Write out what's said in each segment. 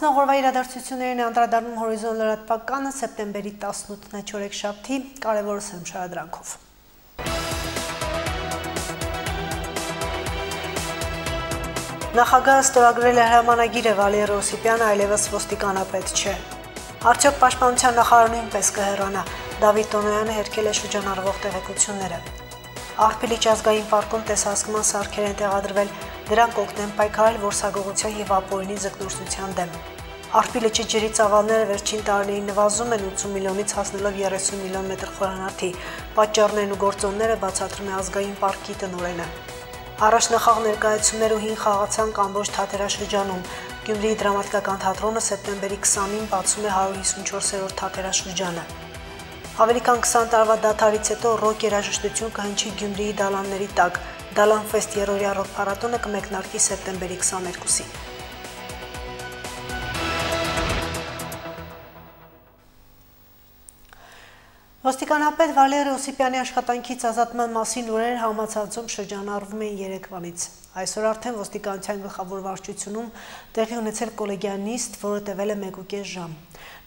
Անցնող օրվա իրադարձություններին անդրադառնում հորիզոն լրատվականը սեպտեմբերի 18-ն է չորեքշաբթի կարևորը սեմ շարադրանքով։ Նախագահը ստորագրել է հրամանագիրը Վալեր Ռոսիպյանը այլևս ոստիկանապետ չէ։ Արդյոք պաշտպանության նախարարը նույնպես կհեռանա։ Դավիթ Տոնոյանը հերքել է շրջանառվող տեղեկությունները։ Արփիլիչ ազգային պարկում տեսահասկման սարքեր են տեղադրվել, դրանք կօգնեն պայքարել որսագողության եւ ապօրինի ձգնորսության դեմ։ Արփիլիչի ջրի ծավալները վերջին տարիներին նվազում են 80 միլիոնից հասնելով 30 միլիոն մետր խորանարդի։ Պատճառներն ու գործոնները բացատրում է ազգային պարկի տնօրենը։ Առաջնախաղ ներկայացումներ ու հին խաղացանք ամբողջ թատերաշրջանում։ Գյումրիի դրամատիկական թատրոնը սեպտեմբերի 20-ին բացում է 154-րդ թատերաշրջանը։ Ավելի քան 20 տարվա դաթարից հետո ռոք երաժշտություն կհնչի Գյումրիի դալանների տակ։ Դալան ֆեստ երորյա ռոք փառատոնը կմեկնարկի սեպտեմբերի 22-ին։ Ոստիկանապետ Վալեր Օսիպյանի աշխատանքից ազատման մասին լուրեր համացանցում շրջանառվում են Երևանից։ Այսօր արդեն ոստիկանության գլխավոր վարչությունում տեղի ունեցել կոլեգիալ նիստ, որը տևել է 1.5 ժամ։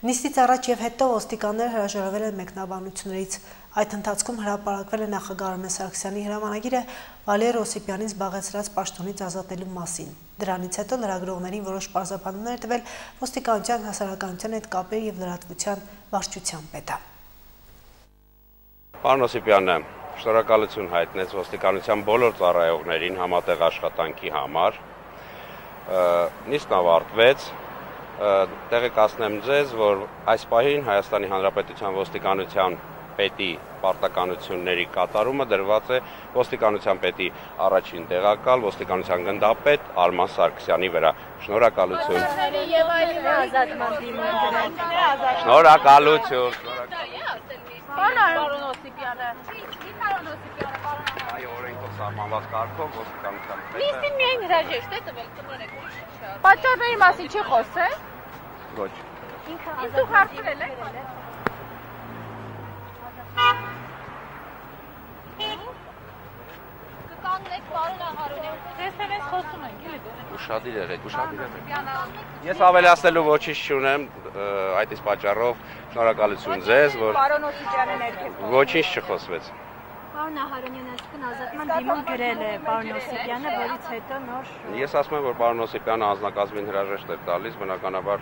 Նիստից առաջ եւ հետո ոստիկաններ հրաժարվել են մեկնաբանություններից։ Այդ ընթացքում հրապարակվել է նախագահ Արմեն Սարգսյանի հրամանագիրը Վալեր Օսիպյանին զբաղեցրած պաշտոնից ազատելու մասին։ Դրանից հետո լրագրողներին որոշ պարզաբանումներ տվել ոստիկանության հասարակայնության հետ կապեր եւ լրատվության վարչության պետը։ Պարոն Օսիպյանը շնորհակալություն հայտնեց ոստիկանության բոլոր ծառայողներին համատեղ աշխատանքի համար։ Նիստն ավարտվեց, տեղեկացնեմ ձեզ, որ այս պահին Հայաստանի Հանրապետության ոստիկանության պետի պարտականությունների կատարումը դրված է ոստիկանության պետի առաջին տեղակալ ոստիկանության գնդապետ Արման Սարգսյանի վրա։ Շնորհակալություն։ Շնորհակալություն։ Պարոն Օսիպյանը։ Պարոն Օսիպյանը, պարոն։ Այո, օրենքով սահմանված կարգով ոստիկանության պետը։ Լիստին միայն հրաժեշտ է տվել, կներեք ուրիշ չէ։ Պատճառների մասին չի խոսել։ Ոչ։ Ինքը դու հարցրել եք։ Կկաննեք պարոն Ահարոնյան։ Ձեզ թե ես խոսում ենք, էլի։ Ուշադիր եղեք, ուշադիր եղեք։ Ես ավելացնելու ոչինչ չունեմ, այդ իսկ պատճառով շնորհակալություն ձեզ, որ Պարոն Օսիպյանը ներքև։ ոչինչ չխոսվեց։ Պարոն Ահարոնյան, այսքան ազատման դիմում գրել է պարոն Օսիպյանը, որից հետո նոր Ես ասում եմ, որ պարոն Օսիպյանը անձնակազմին հրաժեշտ էր տալիս, բնականաբար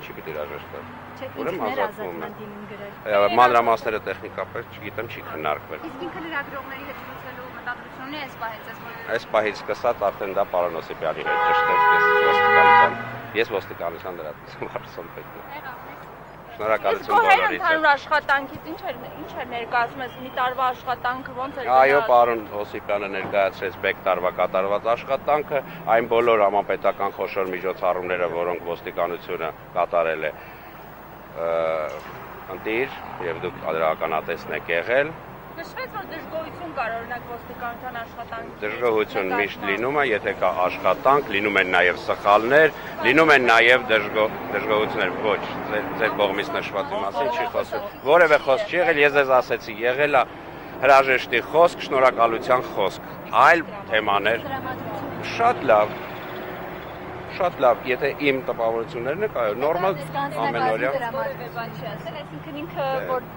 ինչի պիտի հրաժեշտել։ չէ, Ուրեմն ազատվում է։ Մանրամասները տեխնիկապես, չգիտեմ, չի քննարկվել։ Իսկ ինքը լրագրողների հետ խոսելու մտադրություն ունի այս պահից ես որ Այս պահից սկսած արդեն դա պարոն Օսիպյանի հետ ճշտեց, ես ոստիկանության, ես ոստիկանության դրատվություն հարցում պետք է։ Շնորհակալություն բոլորիդ։ ընդհանուր աշխատանքից ինչ էր ինչ էր ներկայացում ես մի տարվա աշխատանքը ոնց էր Այո, պարոն Օսիպյանը ներկայացրեց բեկ տարվա կատարված աշխատանքը, այն բոլոր համապետական խոշոր միջոցառումները, որոնք ոստիկանությունը կատարել է, ընտիր եւ դուք դրականատեսն եք եղել, Նշվեց որ դժգոհություն կար օրինակ ոստիկանության աշխատանքի Դժգոհություն միշտ լինում է, եթե կա աշխատանք, լինում են նաև սխալներ, լինում են նաև դժգո դժգոհություններ, ոչ, ձեր կողմից նշվածի մասին չի խոսում։ Որևէ խոսք չի եղել, ես ձեզ ասեցի, եղել է հրաժեշտի խոսք, շնորհակալության խոսք։ Այլ թեմաներ շատ լավ։ Շատ լավ, եթե իմ տպավորություններն եք, այո, նորմալ ամենօրյա։ դրամատուրգիան չի ասել, այսինքն ինքը որ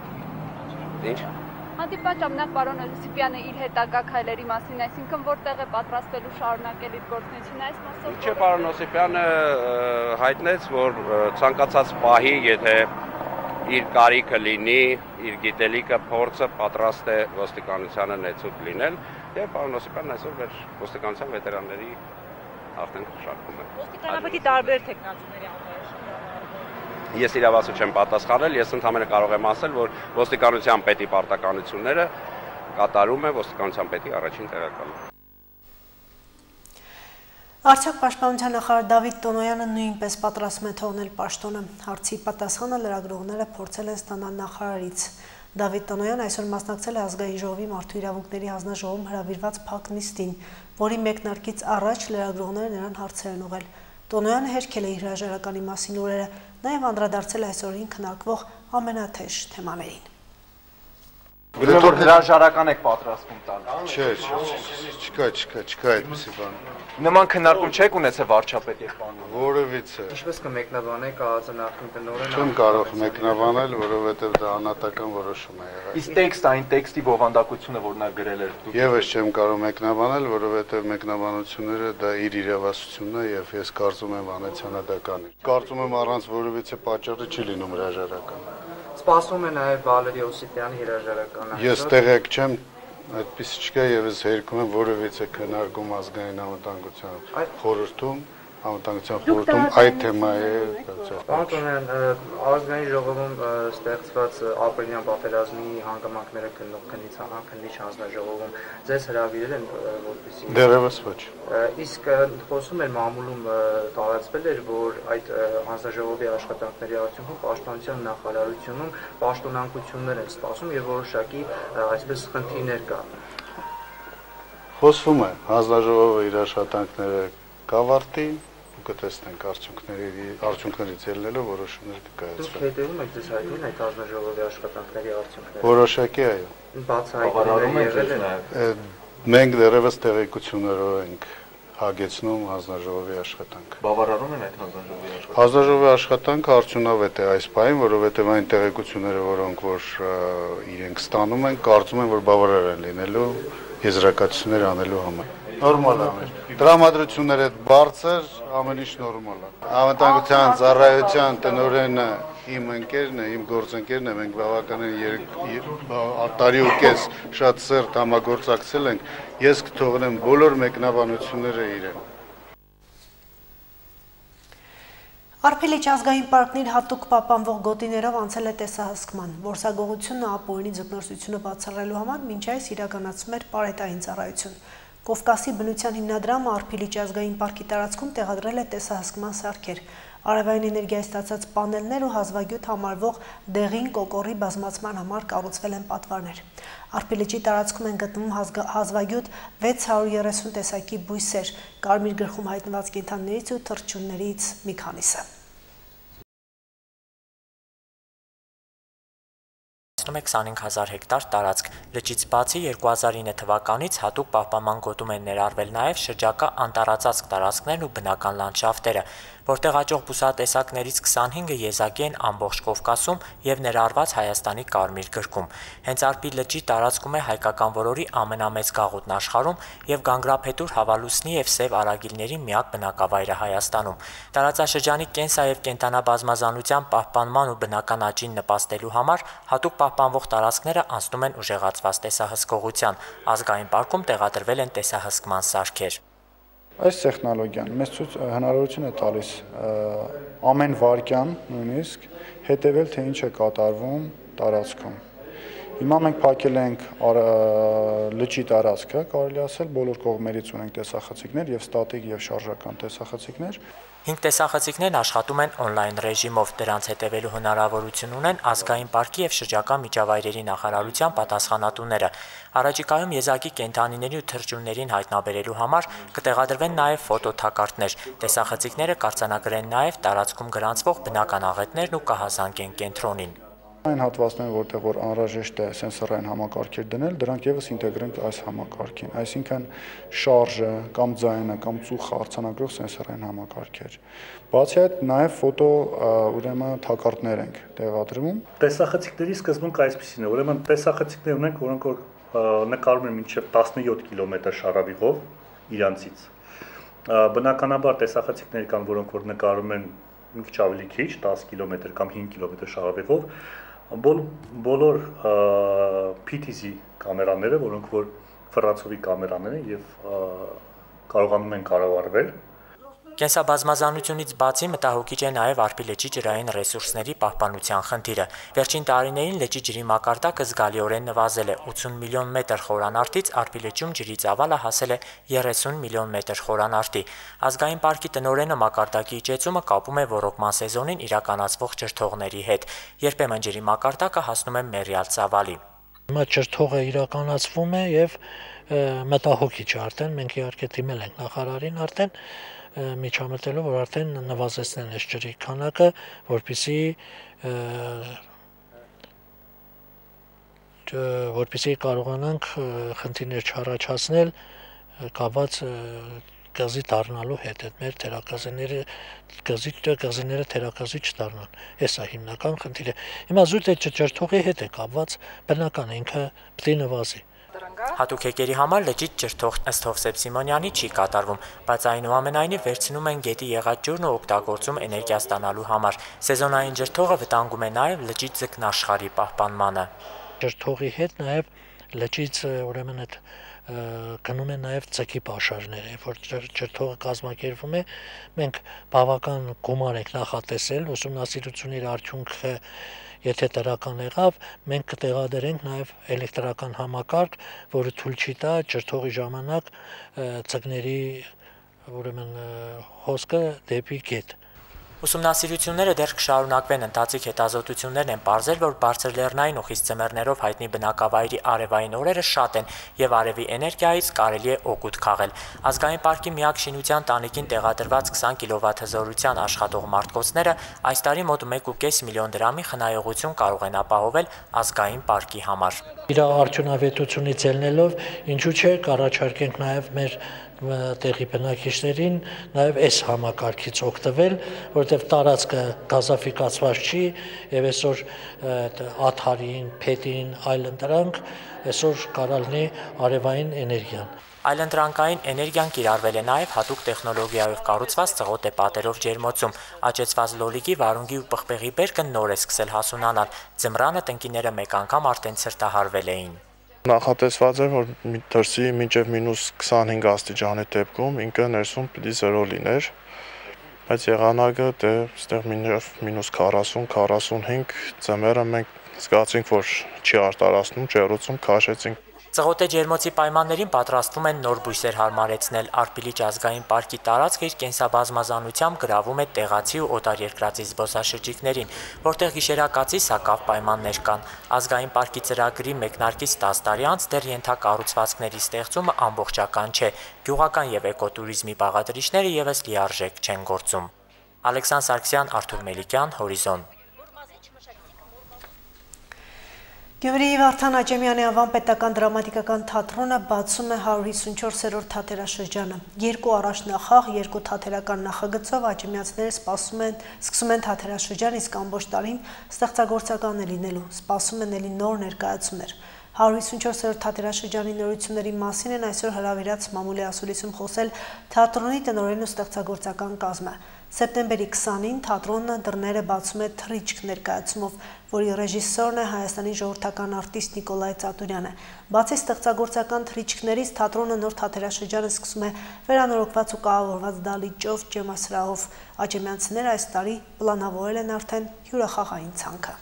Ինչ։ հանդիպած ամենակ պարոն Օսիպյանը իր հետագա քայլերի մասին, այսինքն որտեղ է պատրաստվելու շարունակել իր գործունեությունը այս մասով։ Չէ, պարոն Օսիպյանը ը, հայտնեց, որ ցանկացած պահի, եթե իր կարիքը լինի, իր գիտելիքը, փորձը պատրաստ է ոստիկանությանը նեցուկ լինել, եւ պարոն Օսիպյանն այսօր վեր ոստիկանության վետերանների արդեն շարքում է։ Ոստիկանապետի տարբեր տեխնացուների անվերշ Ես իրավասու չեմ պատասխանել, ես ընդհանրապես կարող եմ ասել, որ ոստիկանության պետի պարտականությունները կատարում է ոստիկանության պետի առաջին տեղակալը։ Արդյոք Պաշտպանության նախարար Դավիթ Տոնոյանը նույնպես պատրաստում է թողնել պաշտոնը։ Հարցի պատասխանը լրագրողները փորձել են ստանալ նախարարից։ Դավիթ Տոնոյանը այսօր մասնակցել է ազգային ժողովի մարդու իրավունքների հանձնաժողովում հրավիրված փակ նիստին, որի մեկնարկից առաջ լրագրողները նրան հարցեր են ուղղել։ Տոնոյանը հերքել է իր հրաժարականի մասին լուրերը, նաև անդրադարձել այսօրին քննարկվող ամենաթեժ թեմաներին։ Գիտեմ որ հրաժարական եք պատրաստվում տալ։ Չէ, չկա, չկա, չկա այդպեսի բան։ Նման քննարկում չեք ունեցել վարչապետ եւ պանոն։ Որևիցե։ Ինչպես կմեկնաբանեք ԱԱԾ նախկին տնօրենը։ Չեմ կարող մեկնաբանել, որովհետև դա անհատական որոշում է եղել։ Իսկ տեքստ այն տեքստի բովանդակությունը, որ նա գրել էր դուք։ Եվս չեմ կարող մեկնաբանել, որովհետև մեկնաբանությունները դա իր իրավասությունն է եւ ես կարծում եմ անեցանադական է։ Կարծում եմ առանց որևիցե պատճառի չի լինում հրաժարական։ Սպասում է նաև Վալերի Օսիպյանի հրաժարականը։ Ես տեղյակ չեմ, այդպես չկա եւ ես հերքում եմ որևիցե քննարկում ազգային անվտանգության խորհրդում անվտանգության խորհրդում այդ թեմայի Պարոն ազգային ժողովում ստեղծված ապրիլյան պատերազմի հանգամանքները քննող քննիչ քննիչ հանձնաժողովում ձեզ հրավիրել են որպեսզի Դերևս ոչ։ Իսկ խոսում էր մամուլում տարածվել էր, որ այդ հանձնաժողովի աշխատանքների արդյունքում պաշտպանության նախարարությունում պաշտոնանկություններ են սպասում եւ որոշակի այսպես խնդիրներ կա։ Խոսվում է հանձնաժողովը իր աշխատանքները կավարտի կտեսնենք արդյունքների արդյունքներից ելնելով որոշումներ կկայացվեն։ Դուք հետևում եք դες հայտնին այդ ազնաժողովի աշխատանքների արդյունքները։ Որոշակի այո։ Բացահայտումներ եղել են։ Մենք դեռևս տեղեկություններով ենք հագեցնում հանձնաժողովի աշխատանքը։ Բավարարում են այդ հանձնաժողովի աշխատանքը։ Հանձնաժողովի աշխատանքը արդյունավետ է այս պահին, որովհետև այն տեղեկությունները, որոնք որ իրենք ստանում են, կարծում են, որ բավարար են լինելու եզրակացություններ անելու համար։ Նորմալ է մեր։ Տրամադրությունները բարձր, ամեն ինչ նորմալ է։ Անվտանգության ծառայության տնօրենը իմ ընկերն է, իմ գործընկերն է, մենք բավականին տարի ու կես շատ սերտ համագործակցել ենք։ Ես կթողնեմ բոլոր մեկնաբանությունները իրեն։ Արփիլիչ ազգային պարկն իր հատուկ պապանվող գոտիներով անցել է տեսահսկման։ Որսագողությունը ապօրինի ձգնորսությունը բացառելու համար մինչ այս իրականացում էր պարետային ծառայություն։ Կովկասի բնության հիմնադրամը Արփիլիչ ազգային պարկի տարածքում տեղադրել է տեսահսկման սարքեր։ Արևային էներգիայի ստացած պանելներ ու հազվագյուտ համարվող դեղին կոկորի բազմացման համար կառուցվել են պատվարներ։ Արփիլիչի տարածքում են գտնվում հազվագյուտ 630 տեսակի բույսեր, կարմիր գրխում հայտնված կենդաններից ու թռչուններից մի քանիսը։ կազմում է 25000 հեկտար տարածք։ Լճից բացի 2009 թվականից հատուկ պահպանման գոտում են ներառվել նաև շրջակա անտառածածկ տարածքներն ու բնական լանդշաֆտերը, որտեղ աճող բուսատեսակներից 25-ը եզակի են ամբողջ Կովկասում եւ ներառված Հայաստանի Կարմիր գրքում։ Հենց Արպի լճի տարածքում է հայկական որորի ամենամեծ գաղութն աշխարհում եւ Գանգրափետուր հավալուսնի եւ Սև արագիլների միակ բնակավայրը Հայաստանում։ Տարածաշրջանի կենսա եւ կենտանաբազմազանության պահպանման ու բնական աճին նպաստելու համար հատուկ պահպանվող տարածքները անցնում են ուժեղացված տեսահսկողության։ Ազգային պարկում տեղադրվել են տեսահսկման սարքեր։ Այս տեխնոլոգիան մեզ ցույց հնարավորություն է տալիս ամեն վարքյան նույնիսկ հետևել թե ինչ է կատարվում տարածքում։ Հիմա մենք փակել ենք լճի տարածքը, կարելի ասել բոլոր կողմերից ունենք տեսախցիկներ եւ ստատիկ եւ շարժական տեսախցիկներ, 5 տեսախցիկներն աշխատում են on-line ռեժիմով, դրանց հետևելու հնարավորություն ունեն ազգային պարկի եւ շրջակա միջավայրերի նախարարության պատասխանատուները։ Առաջիկայում եզակի կենթանիների ու թռչուններին հայտնաբերելու համար կտեղադրվեն նաև ֆոտոթակարդներ։ Տեսախցիկները կարձանագրեն նաև տարածքում գրանցվող բնական աղետներն ու կհասանկեն կենտրոնին։ Այն հատվածները, որտեղ որ անհրաժեշտ է սենսորային համակարգեր դնել, դրանք եւս ինտեգրենք այս համակարգին, այսինքն շարժը կամ ձայնը կամ ծուխը արձանագրող սենսորային համակարգեր։ Բացի այդ, նաեւ ֆոտո ուրեմն թակարդներ ենք տեղադրում։ Տեսախցիկների սկզբունքը այսպեսին է, ուրեմն տեսախցիկներ ունենք, որոնք որ նկարում են մինչև 17 կիլոմետր շարավիղով իրանցից։ Բնականաբար տեսախցիկներ կան, որոնք որ նկարում են մի քիչ ավելի քիչ, 10 կիլոմետր կամ 5 կիլոմետր շարավիղով, բոլ, բոլոր PTZ կամերաները, որոնք որ ֆրացովի կամերաներ են եւ կարողանում են կառավարվել Կենսաբազմազանությունից բացի մտահոգիչ է նաև Արփի լճի ջրային ռեսուրսների պահպանության խնդիրը։ Վերջին տարիներին լճի ջրի մակարդակը զգալիորեն նվազել է 80 միլիոն մետր խորանարդից Արփի լճում ջրի ծավալը հասել է 30 միլիոն մետր խորանարդի։ Ազգային պարկի տնօրենը մակարդակի իջեցումը կապում է ռոռոկման սեզոնին իրականացվող ջրթողների հետ։ Երբեմն ջրի մակարդակը հասնում է մեռյալ ծավալի։ Հիմա ջրթողը իրականացվում է եւ մտահոգիչ արդեն մենք իհարկե դիմել ենք նախարարին արդեն միջամտելով, որ արդեն նվազեցնեն այս ջրի քանակը, որpիսի որպեսզի կարողանանք խնդիրներ չառաջացնել կապված գազի դառնալու հետ այդ մեր թերակազիները գազի գազիները թերակազի չդառնան։ Էսա հիմնական խնդիրը։ Հիմա զուտ այդ ճճրթողի հետ է կապված բնական ինքը պետք է նվազի։ Հատուկ հեկերի համար լճից ջրթող ըստ Հովսեփ Սիմոնյանի չի կատարվում, բայց այնուամենայնիվ վերցնում են գետի եղած ջուրն ու օգտագործում էներգիա ստանալու համար։ Սեզոնային ջրթողը վտանգում է նաև լճի ձկնաշխարի պահպանմանը։ Ջրթողի հետ նաև լճից ուրեմն այդ գնում են նաև ցկի պաշարները, երբ որ ջրթողը կազմակերպվում է, մենք բավական գումար ենք նախատեսել ուսումնասիրությունների արդյունքը եթե դրական եղավ, մենք կտեղադրենք նաև էլեկտրական համակարգ, որը թույլ չի տա ջրթողի ժամանակ ցկների ուրեմն հոսքը դեպի գետ Ուսումնասիրությունները դեռ կշարունակվեն, ընթացիկ հետազոտություններն են ողջել, որ բարձրլեռնային ու խիստ ծմերներով հայտնի բնակավայրի արևային օրերը շատ են եւ արևի էներգիայից կարելի է օգուտ քաղել։ Ազգային պարկի միակ շինության տանիքին տեղադրված 20 կիլովատ հզորության աշխատող մարտկոցները այս տարի մոտ 1.5 միլիոն դրամի խնայողություն կարող են ապահովել ազգային պարկի համար։ Իր արդյունավետությունից ելնելով, ինչու՞ չէ, կառաջարկենք նաև մեր տեղի բնակիչներին նաև այս համակարգից օգտվել, որտեղ տարածքը գազաֆիկացված չի եւ այսօր աթարին, փետին, այլն դրանք այսօր կարալնի արևային էներգիան։ Այլընտրանքային էներգիան կիրառվել է նաև հատուկ տեխնոլոգիայով կառուցված ծղոտ է պատերով ջերմոցում։ Աճեցված լոլիկի, վարունգի ու պղպեղի բերքը նոր է սկսել հասունանալ։ Ձմռանը տնկիները մեկ անգամ արդեն ցրտահարվել էին։ Նախատեսված է, որ դրսի մինչև -25 աստիճանի դեպքում ինքը ներսում պիտի 0 լիներ, բայց եղանակը դե այստեղ մինչև -40, 45 ծմերը մենք զգացինք, որ չի արտարացնում, ջեռուցում քաշեցինք Ծղոտե ջերմոցի պայմաններին պատրաստվում են նոր բույսեր հարմարեցնել։ Արպիլիճ ազգային պարկի տարածքը իր կենսաբազմազանությամբ գրավում է տեղացի ու օտարերկրացի զբոսաշրջիկներին, որտեղ գիշերակացի սակավ պայմաններ կան։ Ազգային պարկի ծրագրի մեկնարկից 10 տարի անց դեռ ենթակառուցվածքների ստեղծումը ամբողջական չէ։ Գյուղական եւ էկոտուրիզմի բաղադրիչները եւս լիարժեք չեն գործում։ Ալեքսանդր Սարգսյան, Արթուր Մելիքյան, Հորիզոն Գյումրիի Վարդան Աճեմյանի անվան պետական դրամատիկական թատրոնը բացում է 154-րդ թատերաշրջանը։ Երկու առաջնախաղ, երկու թատերական նախագծով աճեմյանցիները սպասում են, սկսում են թատերաշրջան, իսկ ամբողջ տարին ստեղծագործական է լինելու։ Սպասում են ելի նոր ներկայացումներ։ 154-րդ թատերաշրջանի նորությունների մասին են այսօր հրավիրած մամուլի ասուլիսում խոսել թատրոնի տնօրեն ու ստեղծագործական կազմը։ Սեպտեմբերի 20-ին թատրոնը դռները բացում է թրիչք ներկայացումով, որի ռեժիսորն է Հայաստանի ժողովրդական արտիստ Նիկոլայ Ծատուրյանը։ Բացի ստեղծագործական թրիչքներից թատրոնը նոր թատերաշրջանը սկսում է վերանորոգված ու կահավորված դալիճով ջեմասրահով։ Աճեմյանցիները այս տարի պլանավորել են արդեն հյուրախաղային ցանքը։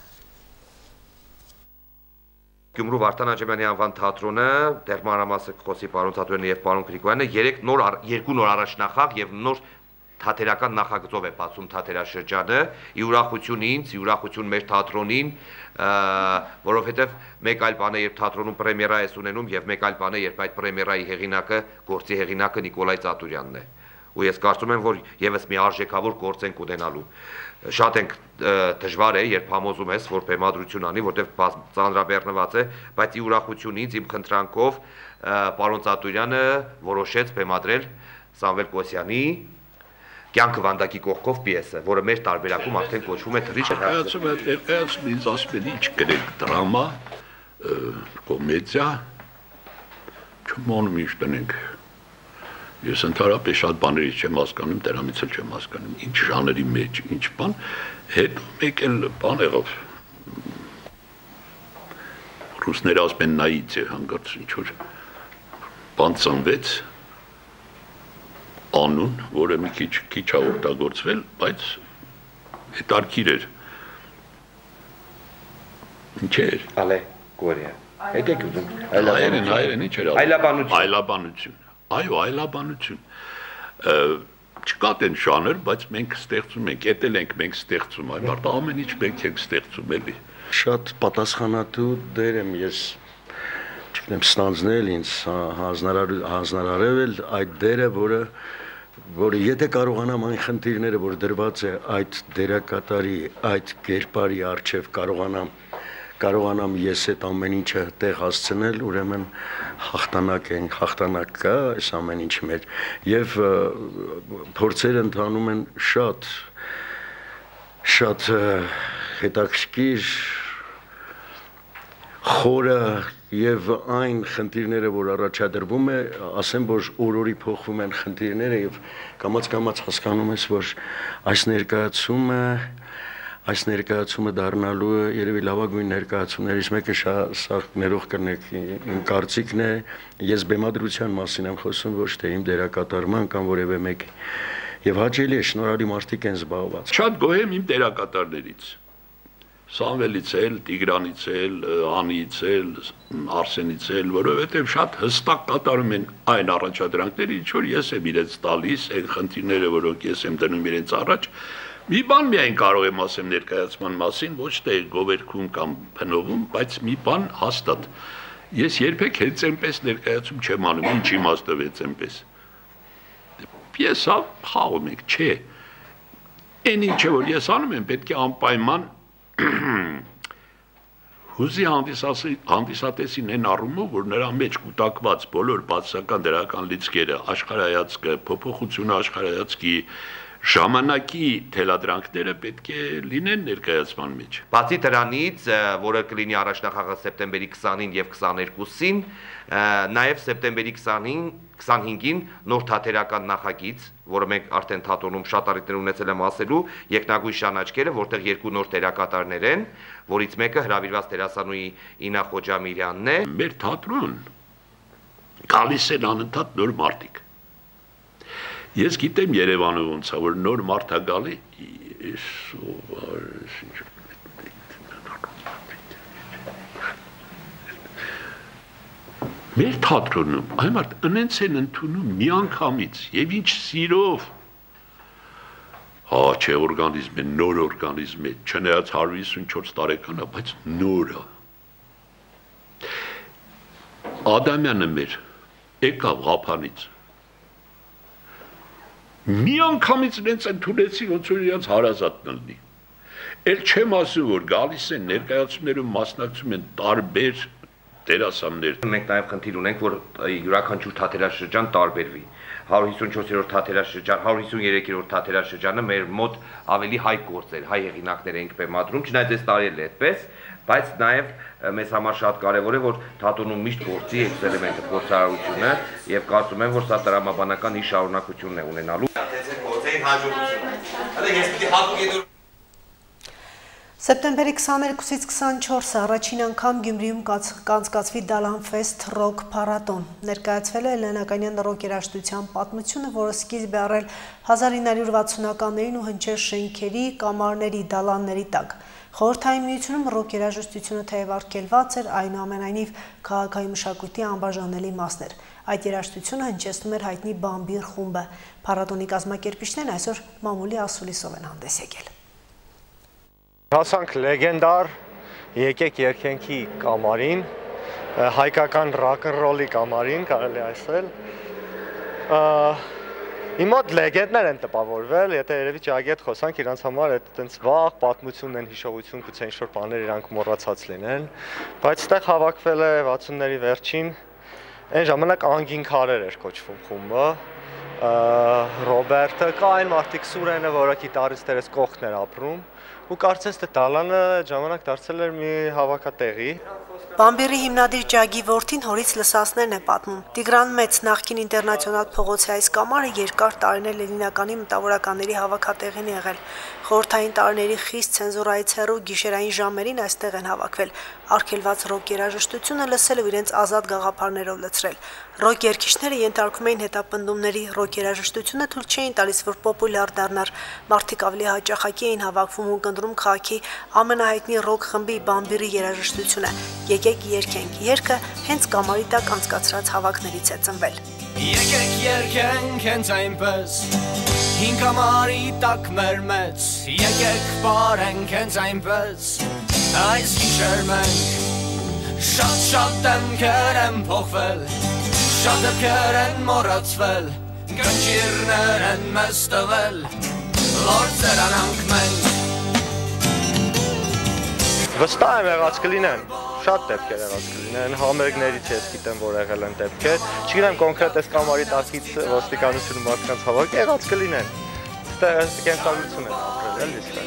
Գյումրու Վարդան Աջեմյանի անվան թատրոնը դեռ մանրամասը խոսի պարոն Թատրոնյանը եւ պարոն Գրիգորյանը երեք նոր երկու նոր առաջնախաղ եւ նոր թատերական նախագծով է բացում թատերաշրջանը՝ ի ուրախություն ինձ, ի ուրախություն մեր թատրոնին, որովհետև մեկ այլ բան է, երբ թատրոնում պրեմիերա է ունենում եւ մեկ այլ բան է, երբ այդ պրեմիերայի հեղինակը, գործի հեղինակը Նիկոլայ Ծատուրյանն է ու ես կարծում եմ, որ եւս մի արժեքավոր գործ ենք ունենալու շատ ենք դժվար է, երբ համոզում ես, որ բեմադրություն անի, որտեղ ծանրաբեռնված է, բայց ի ուրախությունից իմ խնդրանքով պարոն Ծատուրյանը որոշեց բեմադրել Սամվել Կոսյանի կյանքը վանդակի կողքով պիեսը, որը մեր տարբերակում արդեն կոչվում է թրիչ ներկայացում է ներկայացում ինձ ասում են ինչ գրեք դրամա, կոմեդիա, չմոնում ինչ տնենք Ես ընդհանրապես շատ բաների չեմ հասկանում, դրանից էլ չեմ հասկանում, ինչ ժանրի մեջ, ինչ բան, հետո մեկ էլ բան եղավ։ Ռուսները ասում են նայից է հանգարց ինչ որ բան ծնվեց անուն, որը մի քիչ քիչ է օգտագործվել, բայց հետարքիր էր։ Ինչ էր։ Ալե, Կորեա։ Եկեք ուզում։ Այլաբանություն, այլն ինչ էր։ Այլաբանություն։ Այլաբանություն Այո, այլաբանություն։ Չկա դեն ժանր, բայց մենք ստեղծում ենք, էտել ենք մենք ստեղծում, այ մարդ ամեն ինչ մենք ենք ստեղծում էլի։ Շատ պատասխանատու դեր եմ ես չգիտեմ ստանձնել ինձ հանձնարար հանձնարարել այդ դերը, որը որը եթե կարողանամ այն խնդիրները, որ դրված է այդ դերակատարի, այդ կերպարի արժև կարողանամ կարողանամ ես այդ ամեն ինչը տեղ հասցնել, ուրեմն հաղթանակ են, հաղթանակ կա այս ամեն ինչի մեջ եւ փորձերը ընթանում են շատ շատ հետաքրքիր խորը եւ այն խնդիրները, որ առաջադրվում է, ասեմ, որ օրորի փոխվում են խնդիրները եւ կամած-կամած հասկանում ես, որ այս ներկայացումը այս ներկայացումը դառնալու երևի լավագույն ներկայացումներից մեկը սա ներող կրնեք իմ կարծիքն է ես բեմադրության մասին եմ խոսում ոչ թե իմ դերակատարման կամ որևէ մեկի եւ հաճելի է շնորհալի մարդիկ են զբաղված շատ գոհ եմ իմ դերակատարներից Սամվելից էլ, Տիգրանից էլ, Անից էլ, Արսենից էլ, որովհետև շատ հստակ կատարում են այն առաջադրանքները, ինչ որ ես եմ իրենց տալիս, այն խնդիրները, որոնք ես եմ դնում իրենց առաջ, Մի բան միայն կարող եմ ասեմ ներկայացման մասին, ոչ թե գովերքում կամ փնովում, բայց մի բան հաստատ։ Ես երբեք հենց այնպես ներկայացում չեմ անում, ինչ իմաստով է այնպես։ Պիեսա խաղում եք, չէ։ Այն ինչը որ ես անում եմ, պետք է անպայման հուզի հանդիսատեսին են առումով, որ նրա մեջ կուտակված բոլոր բացական դրական լիցքերը, աշխարհայացքը, փոփոխությունը աշխարհայացքի, ժամանակի թելադրանքները պետք է լինեն ներկայացման մեջ։ Բացի դրանից, որը կլինի առաջնախաղը սեպտեմբերի 20-ին եւ 22-ին, նաեւ սեպտեմբերի 20-ին 25-ին նոր թատերական նախագիծ, որը մենք արդեն թատրոնում շատ առիթներ ունեցել եմ ասելու, Եկնագույն շանաչկերը, որտեղ երկու նոր դերակատարներ են, որից մեկը հրավիրված դերասանուհի Ինա Խոջամիրյանն է։ Մեր թատրոն գալիս են անընդհատ նոր մարդիկ Ես գիտեմ Երևանը ոնց է, որ նոր մարդ է գալի, Մեր թատրոնում այն մարդ ընենց են ընդունում միանգամից եւ ինչ սիրով Հա, չէ, օրգանիզմ է, նոր օրգանիզմ է, չնայած 154 տարեկան է, բայց նոր է։ Ադամյանը մեր եկավ Ղափանից մի անգամից իրենց ընդունեցի ոնց որ իրենց հարազատն լինի Էլ չեմ ասում որ գալիս են ներկայացումներում մասնակցում են տարբեր դերասաններ մենք նաև խնդիր ունենք որ յուրաքանչյուր թատերաշրջան տարբերվի 154-րդ թատերաշրջան, 153-րդ թատերաշրջանը մեր մոտ ավելի հայ գործեր, հայ հեղինակներ ենք բեմադրում, չնայած այս տարի էլ այդպես, բայց նաև մեզ համար շատ կարևոր է, որ թատրոնում միշտ գործի այս էլեմենտը, փորձարարությունը եւ կարծում եմ, որ սա տրամաբանական իր շարունակությունն է ունենալու։ Սեպտեմբերի 22-ից 24-ը առաջին անգամ Գյումրիում կանցկացվի Դալանֆեստ ռոք փառատոն։ Ներկայացվել է Լենականյան ռոք երաժշտության պատմությունը, որը սկիզբ է առել 1960-ականներին ու հնչեր շենքերի, կամարների, դալանների տակ։ Խորհրդային միությունում ռոք երաժշտությունը թեև արգելված էր, այնուամենայնիվ քաղաքային մշակույթի անբաժանելի մասն էր։ Այդ երաժշտությունը հնչեցնում էր հայտնի Բամբիր խումբը։ Փառատոնի կազմակերպիչներն այսօր մամուլի ասուլիսով են հանդես եկել։ Հասանք լեգենդար եկեք երկենքի կամարին, հայկական ռոքնռոլի կամարին, կարելի ասել։ Իմ մոտ լեգենդներ են տպավորվել, եթե երևի ճագետ խոսանք, իրանց համար այդ տենց վաղ պատմությունն են հիշողություն գուցե ինչ-որ բաներ իրանք մոռացած լինեն, բայց այդտեղ հավաքվել է 60-ների վերջին այն ժամանակ անգին քարեր էր կոչվում խումբը, Ռոբերտը, կա այն մարդիկ Սուրենը, որը գիտարիստ էր, այս կողքն էր ապրում, ու կարծես թե դալանը ժամանակ դարձել էր մի հավաքատեղի։ Բամբիրի հիմնադիր Ջագի Որթին հորից լսածներն է պատմում։ Տիգրան Մեծ նախկին ինտերնացիոնալ փողոցի այս կամարը երկար տարիներ Լենինականի մտավորականների հավաքատեղին եղել։ Խորթային տարիների խիստ ցենզուրայից հեռու գիշերային ժամերին այստեղ են հավաքվել։ Արկելված ռոք երաժշտությունը լսել ու իրենց ազատ գաղափարներով լցրել։ Ռոք երգիչները ենթարկում էին հետապնդումների, ռոք երաժշտությունը թույլ չէին տալիս, որ պոպուլյար դառնար։ Մարդիկ ավելի հաճախակի էին հավաքվում ու կնդրում քաղաքի ամենահայտնի ռոք խմբի Բամբիրի երաժշտությունը։ Եկեք երկենք։ Երգը հենց կամարի տակ անցկացրած հավաքներից է ծնվել։ Եկեք երկենք հենց այնպես Հին կամարի տակ մեր մեծ Եկեք բարենք հենց այնպես Այս գիշեր մենք Շատ-շատ դեմքեր են փոխվել Շատ դեպքեր են մոռացվել Գնջիրներ են մեզ տվել Որ ծերանանք մենք Վստահ եմ եղած կլինեն, շատ դեպքեր եղած կլինեն, համերգներից ես գիտեմ, որ եղել են դեպքեր, չգիտեմ կոնկրետ այս կամարի տակից ոստիկանությունը մարդկանց հավաք եղած կլինեն։ Ստե կենսագրություն են ապրել, էլի ստե։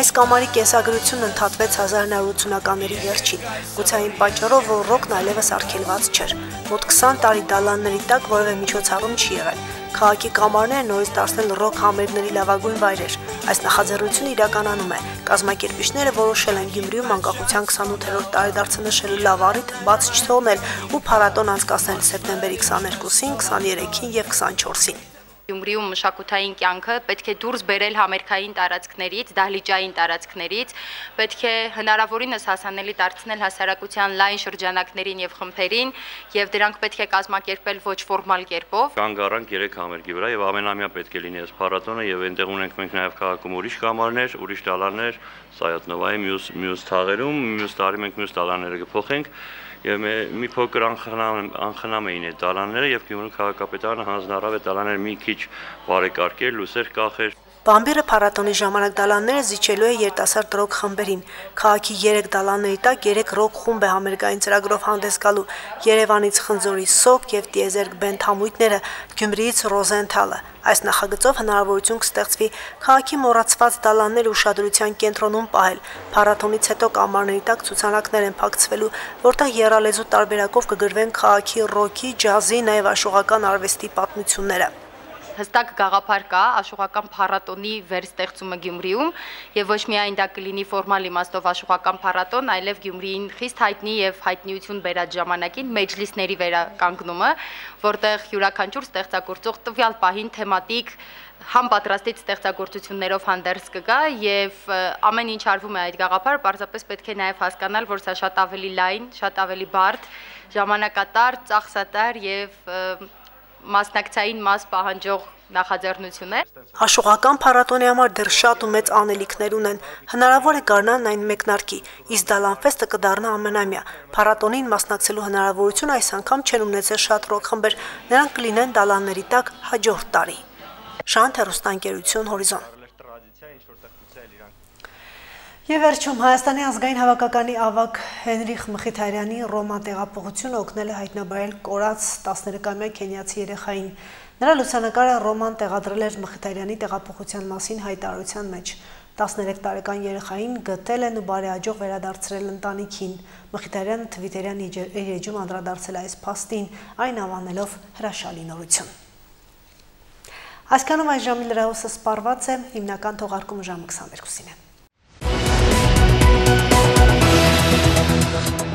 Այս կամարի կենսագրությունն ընդհատվեց 1980-ականների վերջին, գուցային պատճառով, որ ռոկն այլևս արգելված չէր։ Մոտ 20 տարի դալանների տակ որևէ միջոցառում չի եղել։ Քաղաքի կամարները նորից դարձնել ռոք համերգների լավագույն վայրեր։ Այս նախաձեռնությունը իրականանում է։ Կազմակերպիչները որոշել են Գյումրիում անկախության 28-րդ տարեդարձը նշելու լավ առիթ բաց չթողնել ու փառատոն անցկացնել սեպտեմբերի 22-ին, 23-ին եւ 24-ին։ Գյումրիում մշակութային կյանքը պետք է դուրս բերել համերգային տարածքներից, դահլիճային տարածքներից, պետք է հնարավորինս հասանելի դարձնել հասարակության լայն շրջանակներին եւ խմբերին եւ դրանք պետք է կազմակերպել ոչ ֆորմալ կերպով։ Կանգ առանք 3 համերգի վրա եւ ամենամյա պետք է լինի այս փառատոնը եւ այնտեղ ունենք մենք նաեւ քաղաքում ուրիշ կամարներ, ուրիշ տալաններ, Սայաթնովայի մյուս մյուս թաղերում, մյուս տարի մենք մյուս տալանները կփոխենք եւ մի փոքր անխնամ անխնամ էին այդ տալանները եւ Գյումրու քաղաքապետարանը հանձնարարավ այդ տալանները մի քիչ բարեկարգել, լուսեր կախեր Բամբիրը փառատոնի ժամանակ դալանները զիջելու է երիտասարդ ռոք խմբերին։ Քաղաքի 3 դալանների տակ 3 ռոք խումբ է համերգային ծրագրով հանդես գալու։ Երևանից Խնձորի Սոկ եւ Տիեզերք բենդ համույթները, Գյումրիից Ռոզենթալը։ Այս նախագծով հնարավորություն կստեղծվի քաղաքի մոռացված դալաններ ուշադրության կենտրոնում պահել։ Փառատոնից հետո կամարների տակ ցուցանակներ են փակցվելու, որտեղ երալեզու տարբերակով կգրվեն քաղաքի ռոքի, ջազի, նաև աշխուղական արվեստի պատմությունները հստակ գաղափար կա աշխուղական փառատոնի վերստեղծումը Գյումրիում եւ ոչ միայն դա կլինի ֆորմալ իմաստով աշխուղական փառատոն, այլև Գյումրիին խիստ հայտնի եւ հայտնիություն բերած ժամանակին մեջլիսների վերականգնումը, որտեղ յուրաքանչյուր ստեղծագործող տվյալ պահին թեմատիկ համ պատրաստից ստեղծագործություններով հանդերձ կգա եւ ամեն ինչ արվում է այդ գաղափարը, պարզապես պետք է նաեւ հասկանալ, որ սա շատ ավելի լայն, շատ ավելի բարդ, ժամանակատար, ծախսատար եւ և մասնակցային մաս պահանջող նախաձեռնություններ։ Աշխուղական փառատոնի համար դեռ շատ ու մեծ անելիքներ ունեն։ Հնարավոր է գարնան այն մեկնարկի, իսկ Դալանֆեստը կդառնա ամենամյա։ Փառատոնին մասնակցելու հնարավորություն այս անգամ չեն ունեցել շատ ռոք խմբեր, նրանք կլինեն Դալանների տակ հաջորդ տարի։ Շանթ հերոստանգերություն հորիզոն Եվ վերջում Հայաստանի ազգային հավաքականի ավակ Հենրիխ Մխիթարյանի Ռոմա տեղափոխությունը օգնել է հայտնաբերել կորած 13-ամյա քենիացի երեխային։ Նրա լուսանկարը Ռոման տեղադրել էր Մխիթարյանի տեղափոխության մասին հայտարարության մեջ։ 13 տարեկան երեխային գտել են ու բարեհաջող վերադարձրել ընտանիքին։ Մխիթարյանը Թվիտերյան էջում անդրադարձել այս փաստին, այն ավանելով հրաշալի նորություն։ Այսքանում այս ժամի լրահոսը սպառված է, հիմնական թողարկումը ժամը 22-ին է։ Thank you.